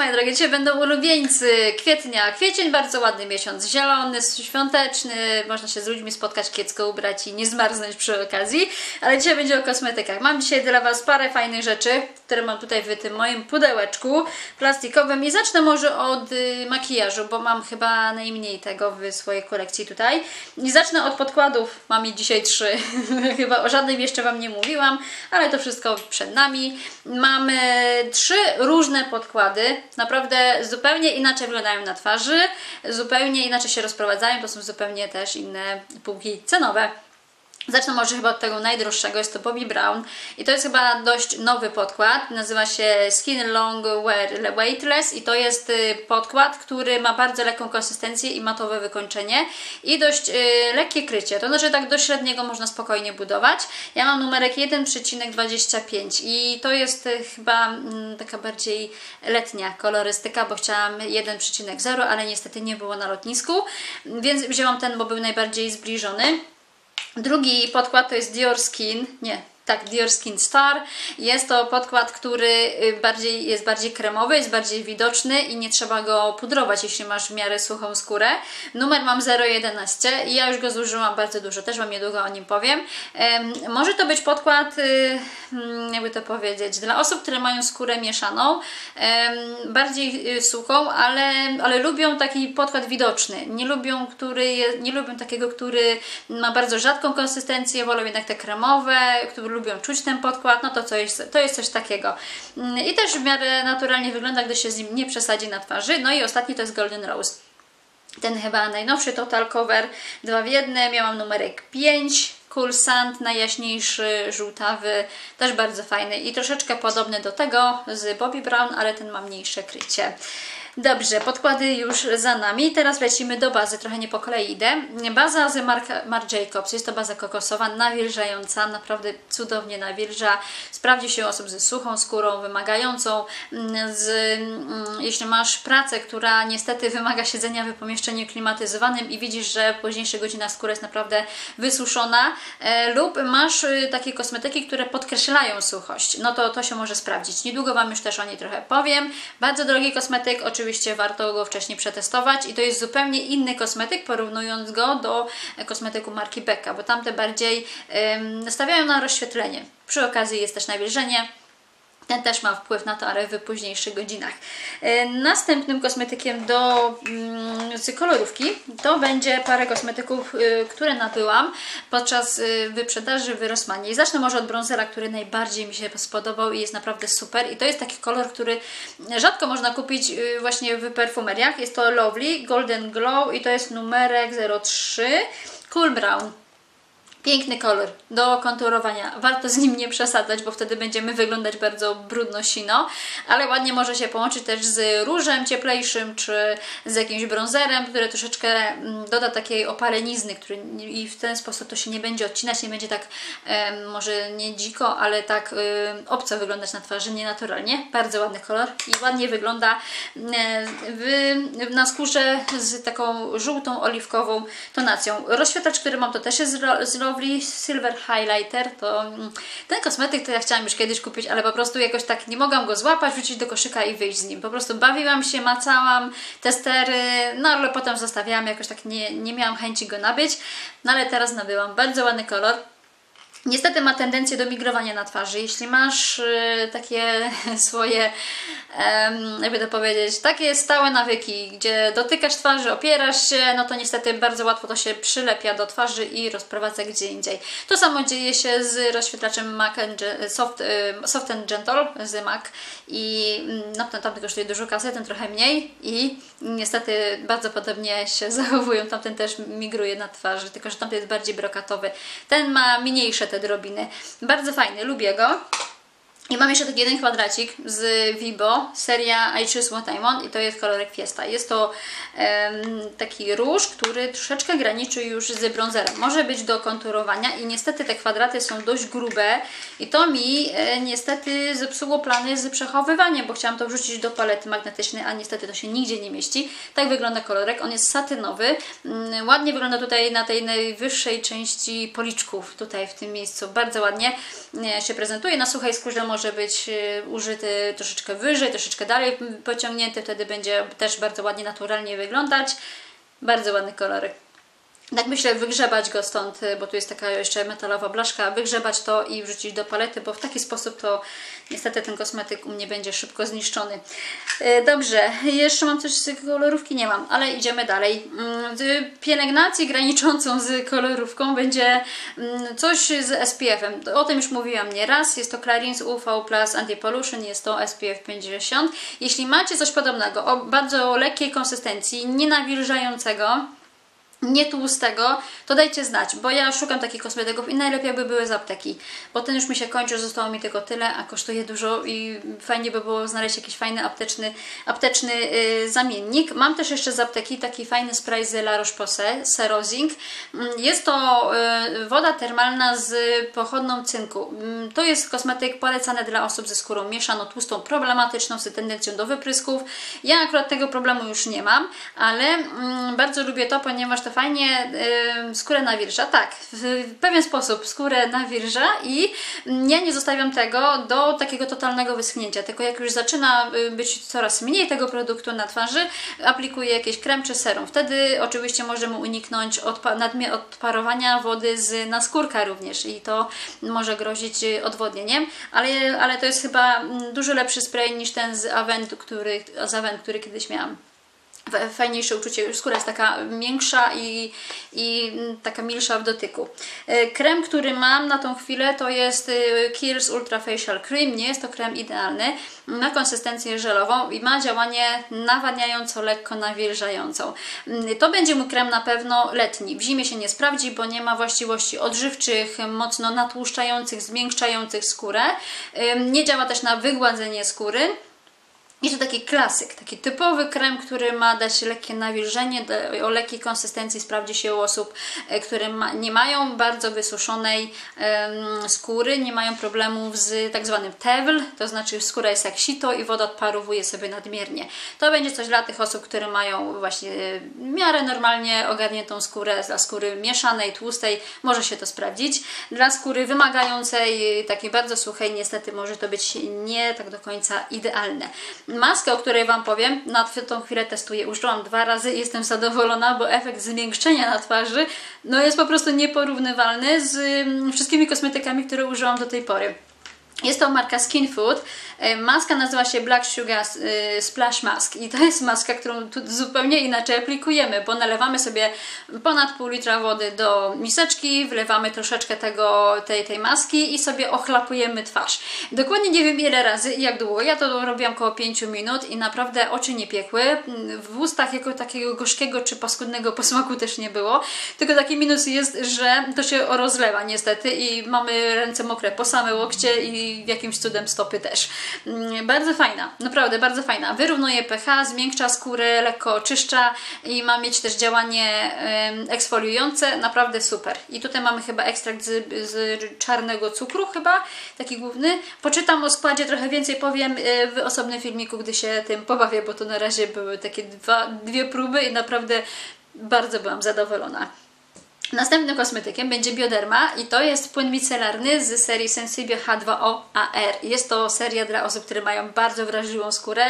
Moje drogie, dzisiaj będą ulubieńcy kwietnia. Kwiecień bardzo ładny miesiąc, zielony, świąteczny, można się z ludźmi spotkać, kiecko ubrać i nie zmarznąć przy okazji. Ale dzisiaj będzie o kosmetykach. Mam dzisiaj dla Was parę fajnych rzeczy, które mam tutaj w tym moim pudełeczku plastikowym i zacznę może od y, makijażu, bo mam chyba najmniej tego w swojej kolekcji tutaj. I zacznę od podkładów, mam ich dzisiaj trzy. chyba o żadnym jeszcze Wam nie mówiłam, ale to wszystko przed nami. Mamy trzy różne podkłady naprawdę zupełnie inaczej wyglądają na twarzy, zupełnie inaczej się rozprowadzają, to są zupełnie też inne półki cenowe. Zacznę może chyba od tego najdroższego, jest to Bobbi Brown. I to jest chyba dość nowy podkład, nazywa się Skin Long Wear Weightless. I to jest y, podkład, który ma bardzo lekką konsystencję i matowe wykończenie. I dość y, lekkie krycie, to znaczy tak do średniego można spokojnie budować. Ja mam numerek 1,25 i to jest y, chyba y, taka bardziej letnia kolorystyka, bo chciałam 1,0, ale niestety nie było na lotnisku, więc wzięłam ten, bo był najbardziej zbliżony. Drugi podkład to jest Dior Skin, nie, tak, Dior Skin Star. Jest to podkład, który y, bardziej, jest bardziej kremowy, jest bardziej widoczny i nie trzeba go pudrować, jeśli masz w miarę suchą skórę. Numer mam 011 i ja już go zużyłam bardzo dużo, też Wam niedługo o nim powiem. Może to być podkład, um, jakby to powiedzieć, dla osób, które mają skórę mieszaną, bardziej y, suchą, ale, ale lubią taki podkład widoczny. Nie lubią, który, nie lubią takiego, który ma bardzo rzadką konsystencję, wolą jednak te kremowe, które lubią czuć ten podkład, no to, jest, to jest coś takiego. Mm, I też w miarę naturalnie wygląda, gdy się z nim nie przesadzi na twarzy. No i ostatni to jest Golden Rose. Ten chyba najnowszy Total Cover 2 w 1, miałam numerek 5, Cool Sand, najjaśniejszy, żółtawy, też bardzo fajny i troszeczkę podobny do tego z Bobbi Brown, ale ten ma mniejsze krycie. Dobrze, podkłady już za nami. Teraz lecimy do bazy, trochę nie po kolei idę. Baza z Mark, Marc Jacobs, jest to baza kokosowa, nawilżająca, naprawdę cudownie nawilża. Sprawdzi się osób ze suchą skórą, wymagającą. Z, mm, jeśli masz pracę, która niestety wymaga siedzenia w pomieszczeniu klimatyzowanym i widzisz, że w późniejszych godzinach skóra jest naprawdę wysuszona e, lub masz y, takie kosmetyki, które podkreślają suchość, no to to się może sprawdzić. Niedługo Wam już też o niej trochę powiem. Bardzo drogi kosmetyk, oczywiście oczywiście warto go wcześniej przetestować i to jest zupełnie inny kosmetyk, porównując go do kosmetyku marki Becca, bo tamte bardziej stawiają na rozświetlenie. Przy okazji jest też nawilżenie, ten też ma wpływ na ale w późniejszych godzinach. E, następnym kosmetykiem do mm, z kolorówki to będzie parę kosmetyków, y, które nabyłam podczas y, wyprzedaży w Rossmanie. I zacznę może od bronzera, który najbardziej mi się spodobał i jest naprawdę super. I to jest taki kolor, który rzadko można kupić właśnie w perfumeriach. Jest to Lovely Golden Glow i to jest numerek 03 Cool Brown. Piękny kolor do konturowania. Warto z nim nie przesadzać, bo wtedy będziemy wyglądać bardzo brudno-sino, ale ładnie może się połączyć też z różem cieplejszym, czy z jakimś bronzerem, który troszeczkę mm, doda takiej opalenizny, który i w ten sposób to się nie będzie odcinać, nie będzie tak e, może nie dziko, ale tak e, obco wyglądać na twarzy, nienaturalnie. Bardzo ładny kolor i ładnie wygląda w, na skórze z taką żółtą, oliwkową tonacją. Rozświetlacz, który mam, to też jest z Lovely Silver Highlighter, to mm, ten kosmetyk to ja chciałam już kiedyś kupić, ale po prostu jakoś tak nie mogłam go złapać, wrzucić do koszyka i wyjść z nim. Po prostu bawiłam się, macałam testery, no ale potem zostawiałam, jakoś tak nie, nie miałam chęci go nabyć, no ale teraz nabyłam. Bardzo ładny kolor. Niestety ma tendencję do migrowania na twarzy. Jeśli masz y, takie swoje, jakby to powiedzieć, takie stałe nawyki, gdzie dotykasz twarzy, opierasz się, no to niestety bardzo łatwo to się przylepia do twarzy i rozprowadza gdzie indziej. To samo dzieje się z rozświetlaczem Mac Soft, y, Soft and Gentle z Mac i mm, no, ten tamten kosztuje dużo kasy, ten trochę mniej i niestety bardzo podobnie się zachowują. Tamten też migruje na twarzy, tylko że tamten jest bardziej brokatowy. Ten ma mniejsze te te drobiny. Bardzo fajny, lubię go. I mam jeszcze taki jeden kwadracik z Vibo, seria I Choose What I Want i to jest kolorek Fiesta. Jest to um, taki róż, który troszeczkę graniczy już z brązerem. Może być do konturowania i niestety te kwadraty są dość grube i to mi e, niestety zepsuło plany z przechowywaniem, bo chciałam to wrzucić do palety magnetycznej, a niestety to się nigdzie nie mieści. Tak wygląda kolorek, on jest satynowy. Mm, ładnie wygląda tutaj na tej najwyższej części policzków, tutaj w tym miejscu. Bardzo ładnie e, się prezentuje. Na suchej skórze może może być y, użyty troszeczkę wyżej, troszeczkę dalej pociągnięty, wtedy będzie też bardzo ładnie, naturalnie wyglądać. Bardzo ładny kolorek. Tak myślę, wygrzebać go stąd, y, bo tu jest taka jeszcze metalowa blaszka, wygrzebać to i wrzucić do palety, bo w taki sposób to niestety ten kosmetyk u mnie będzie szybko zniszczony. Y, dobrze, jeszcze mam coś z kolorówki? Nie mam, ale idziemy dalej. Mm, pielęgnację graniczącą z kolorówką będzie mm, coś z SPF-em. O tym już mówiłam nieraz. Jest to Clarins UV Plus Anti-Pollution, jest to SPF 50. Jeśli macie coś podobnego, o bardzo lekkiej konsystencji, nienawilżającego, nie tłustego, to dajcie znać, bo ja szukam takich kosmetyków i najlepiej by były z apteki, bo ten już mi się kończy, zostało mi tylko tyle, a kosztuje dużo i fajnie by było znaleźć jakiś fajny apteczny, apteczny yy, zamiennik. Mam też jeszcze z apteki taki fajny spray z La Roche-Posay, Serozing. Mm, jest to yy, woda termalna z pochodną cynku. Yy, to jest kosmetyk polecany dla osób ze skórą mieszano tłustą, problematyczną, z tendencją do wyprysków. Ja akurat tego problemu już nie mam, ale mm, bardzo lubię to, ponieważ to fajnie y, skórę nawilża. Tak, w pewien sposób skórę nawilża i ja nie zostawiam tego do takiego totalnego wyschnięcia, tylko jak już zaczyna y, być coraz mniej tego produktu na twarzy, aplikuję jakiś krem czy serum. Wtedy oczywiście możemy uniknąć odpa odparowania wody z naskórka również i to może grozić odwodnieniem, ale, ale to jest chyba mm, dużo lepszy spray niż ten z Avent, który, z Avent, który kiedyś miałam fajniejsze uczucie. Skóra jest taka miększa i, i taka milsza w dotyku. E, krem, który mam na tą chwilę to jest e, Kiehl's Ultra Facial Cream. Nie jest to krem idealny. Ma konsystencję żelową i ma działanie nawadniająco, lekko nawilżającą. Mm, to będzie mój krem na pewno letni. W zimie się nie sprawdzi, bo nie ma właściwości odżywczych, mocno natłuszczających, zmiękczających skórę. Nie działa też na wygładzenie skóry. I to taki klasyk, taki typowy krem, który ma dać lekkie nawilżenie, o lekkiej konsystencji sprawdzi się u osób, e, które ma, nie mają bardzo wysuszonej um, skóry, nie mają problemów z tak zwanym tewel, to znaczy skóra jest jak sito i woda odparowuje sobie nadmiernie. To będzie coś dla tych osób, które mają właśnie w miarę normalnie ogarniętą skórę, dla skóry mieszanej, tłustej, może się to sprawdzić. Dla skóry wymagającej, takiej bardzo suchej, niestety może to być nie tak do końca idealne. Maskę, o której Wam powiem, na tą chwilę testuję. Użyłam dwa razy i jestem zadowolona, bo efekt zmiękczenia na twarzy no jest po prostu nieporównywalny z mm, wszystkimi kosmetykami, które użyłam do tej pory. Jest to marka Skin Food. E, maska nazywa się Black Sugar e, Splash Mask i to jest maska, którą tu zupełnie inaczej aplikujemy, bo nalewamy sobie ponad pół litra wody do miseczki, wlewamy troszeczkę tego, tej, tej maski i sobie ochlapujemy twarz. Dokładnie nie wiem ile razy i jak długo. Ja to robiłam około 5 minut i naprawdę oczy nie piekły. W ustach jako takiego gorzkiego czy paskudnego posmaku też nie było. Tylko taki minus jest, że to się rozlewa niestety i mamy ręce mokre po same łokcie i jakimś cudem stopy też. Mm, bardzo fajna, naprawdę bardzo fajna. Wyrównuje pH, zmiękcza skórę, lekko oczyszcza i ma mieć też działanie eksfoliujące, naprawdę super. I tutaj mamy chyba ekstrakt z, z czarnego cukru chyba, taki główny. Poczytam o składzie trochę więcej, powiem e, w osobnym filmiku, gdy się tym pobawię, bo to na razie były takie dwa, dwie próby i naprawdę bardzo byłam zadowolona. Następnym kosmetykiem będzie Bioderma i to jest płyn micelarny z serii Sensibio H2O AR. Jest to seria dla osób, które mają bardzo wrażliwą skórę,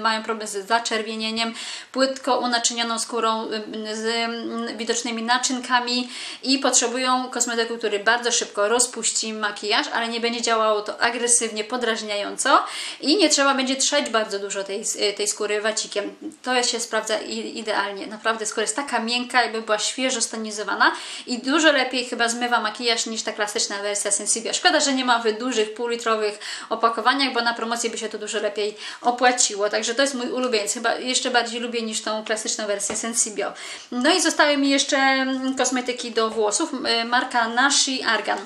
mają problem z zaczerwienieniem, płytko unaczynianą skórą z widocznymi naczynkami i potrzebują kosmetyku, który bardzo szybko rozpuści makijaż, ale nie będzie działało to agresywnie, podrażniająco i nie trzeba będzie trzeć bardzo dużo tej, tej skóry wacikiem. To się sprawdza idealnie. Naprawdę skóra jest taka miękka, jakby była świeżo stonizowana i dużo lepiej chyba zmywa makijaż niż ta klasyczna wersja Sensibio. Szkoda, że nie ma w dużych, półlitrowych opakowaniach, bo na promocji by się to dużo lepiej opłaciło. Także to jest mój ulubieniec. Chyba jeszcze bardziej lubię niż tą klasyczną wersję Sensibio. No i zostały mi jeszcze mm, kosmetyki do włosów. Marka Nashi Argan.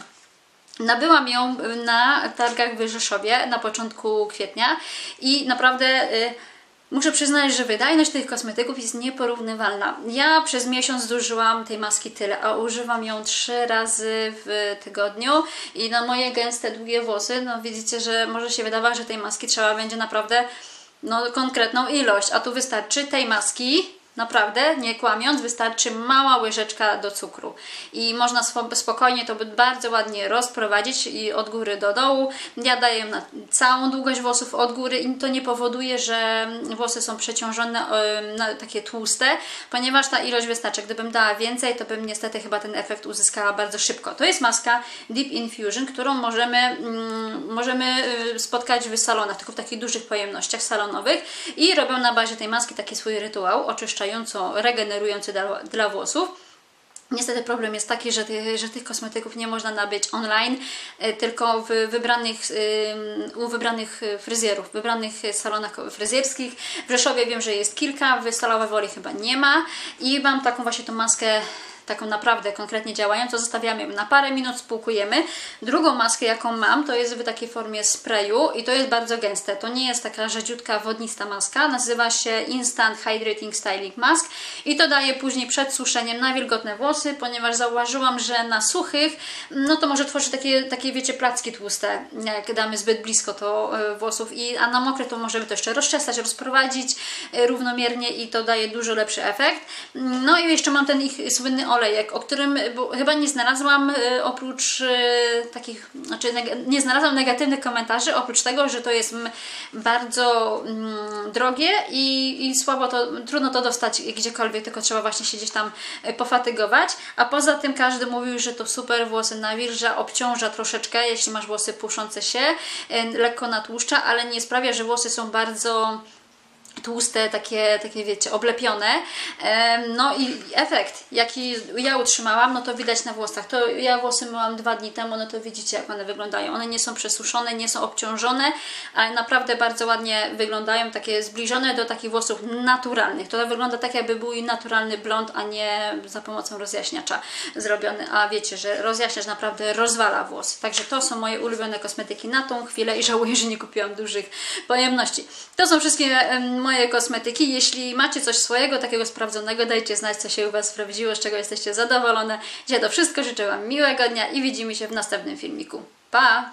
Nabyłam ją na targach w Rzeszowie na początku kwietnia i naprawdę... Y, Muszę przyznać, że wydajność tych kosmetyków jest nieporównywalna. Ja przez miesiąc zużyłam tej maski tyle, a używam ją trzy razy w tygodniu i na moje gęste, długie włosy, no widzicie, że może się wydawać, że tej maski trzeba będzie naprawdę no, konkretną ilość, a tu wystarczy tej maski Naprawdę, nie kłamiąc, wystarczy mała łyżeczka do cukru i można spokojnie to bardzo ładnie rozprowadzić i od góry do dołu. Ja daję na całą długość włosów od góry i to nie powoduje, że włosy są przeciążone, takie tłuste, ponieważ ta ilość wystarczy. Gdybym dała więcej, to bym niestety chyba ten efekt uzyskała bardzo szybko. To jest maska Deep Infusion, którą możemy, mm, możemy y, spotkać w salonach, tylko w takich dużych pojemnościach salonowych i robią na bazie tej maski taki swój rytuał oczyszczająco, regenerujący dla, dla włosów. Niestety problem jest taki, że, ty, że tych kosmetyków nie można nabyć online, e, tylko w wybranych, u wybranych fryzjerów, w wybranych salonach fryzjerskich. W Rzeszowie wiem, że jest kilka, w Stalowej Woli chyba nie ma i mam taką właśnie tą maskę taką naprawdę konkretnie działającą, zostawiamy ją na parę minut, spłukujemy. Drugą maskę, jaką mam, to jest w takiej formie sprayu i to jest bardzo gęste. To nie jest taka rzedziutka, wodnista maska. Nazywa się Instant Hydrating Styling Mask i to daje później przed suszeniem na wilgotne włosy, ponieważ zauważyłam, że na suchych, no to może tworzyć takie, takie wiecie, placki tłuste, jak damy zbyt blisko to e, włosów, i, a na mokre to możemy to jeszcze rozczesać, rozprowadzić e, równomiernie i to daje dużo lepszy efekt. No i jeszcze mam ten ich słynny olejek, o którym chyba nie znalazłam y, oprócz y, takich, znaczy nie znalazłam negatywnych komentarzy, oprócz tego, że to jest bardzo mm, drogie i, i słabo to, trudno to dostać gdziekolwiek, tylko trzeba właśnie siedzieć tam y, pofatygować, a poza tym każdy mówił, że to super włosy nawilża, obciąża troszeczkę, jeśli masz włosy puszące się, lekko natłuszcza, ale nie sprawia, że włosy są bardzo tłuste, takie, takie wiecie, oblepione. No i efekt, jaki ja utrzymałam, no to widać na włosach. To ja włosy myłam dwa dni temu, no to widzicie jak one wyglądają. One nie są przesuszone, nie są obciążone, ale naprawdę bardzo ładnie wyglądają, takie zbliżone do takich włosów naturalnych. To wygląda tak jakby był naturalny blond, a nie za pomocą rozjaśniacza zrobiony. A wiecie, że rozjaśniacz naprawdę rozwala włos. Także to są moje ulubione kosmetyki na tą chwilę i żałuję, że nie kupiłam dużych pojemności. To są wszystkie moje kosmetyki. Jeśli macie coś swojego, takiego sprawdzonego, dajcie znać, co się u Was sprawdziło, z czego jesteście zadowolone. Dzisiaj to wszystko. Życzę Wam miłego dnia i widzimy się w następnym filmiku. Pa!